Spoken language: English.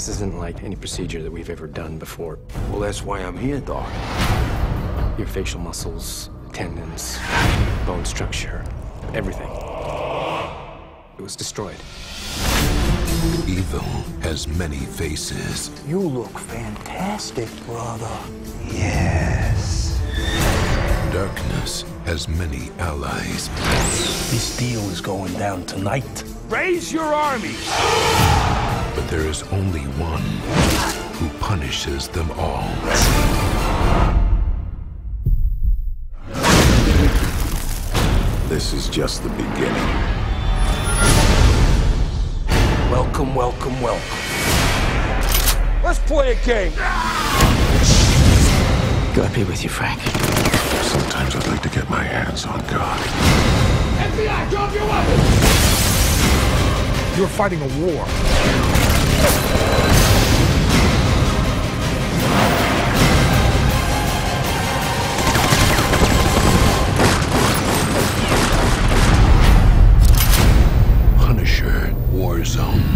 This isn't like any procedure that we've ever done before. Well, that's why I'm here, Doc. Your facial muscles, tendons, bone structure, everything. It was destroyed. Evil has many faces. You look fantastic, brother. Yes. Darkness has many allies. This deal is going down tonight. Raise your armies! But there is only one who punishes them all. This is just the beginning. Welcome, welcome, welcome. Let's play a game! God be with you, Frank. Sometimes I'd like to get my hands on God. FBI, drop your weapons! You're fighting a war. Punisher zone.